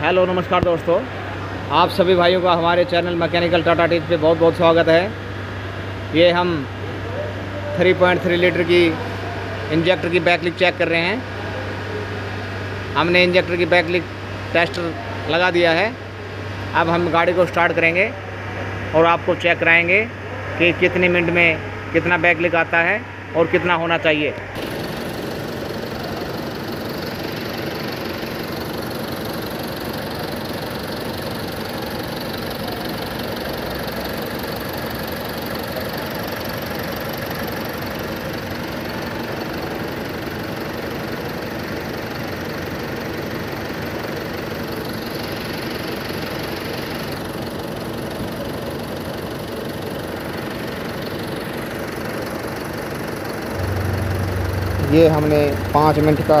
Hello, नमस्कार दोस्तों। आप सभी भाइयों का हमारे चैनल मैकेनिकल टाटा टीच पे बहुत बहुत स्वागत है। ये हम 3.3 लीटर की इंजेक्टर की बैकलिक चेक कर रहे हैं। हमने इंजेक्टर की बैकलिक टेस्टर लगा दिया है। अब हम गाड़ी को स्टार्ट करेंगे और आपको चेक कराएँगे कि कितने मिनट में कितना बैकलिक आता है और कितना होना चाहिए। ये हमने पाँच मिनट का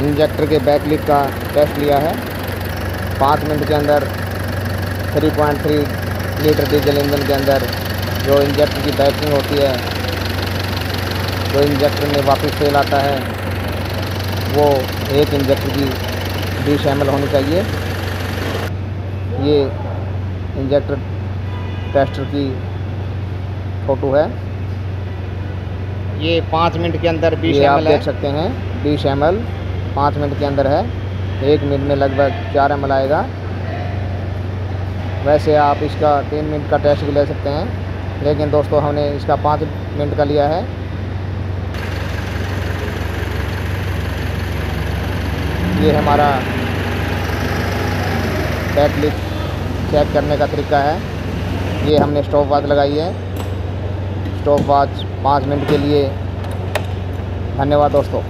इंजेक्टर के बैकलिक का टेस्ट लिया है। पाँच मिनट के अंदर 3.3 लीटर डीजल इंजन के अंदर जो इंजेक्टर की बैकिंग होती है, जो इंजेक्टर में वापस तेल आता है, वो एक इंजेक्टर की बीस एम होनी चाहिए। ये इंजेक्टर टेस्टर की फ़ोटो है। ये पाँच मिनट के अंदर बीस आप देख सकते हैं बीस एम एल पाँच मिनट के अंदर है। एक मिनट में लगभग चार एम आएगा। वैसे आप इसका तीन मिनट का टेस्ट भी ले सकते हैं। लेकिन दोस्तों हमने इसका पाँच मिनट का लिया है। ये हमारा बैक चेक करने का तरीका है। ये हमने स्टॉप वॉच लगाई है। स्टॉप वॉच पाँच मिनट के लिए धन्यवाद दोस्तों।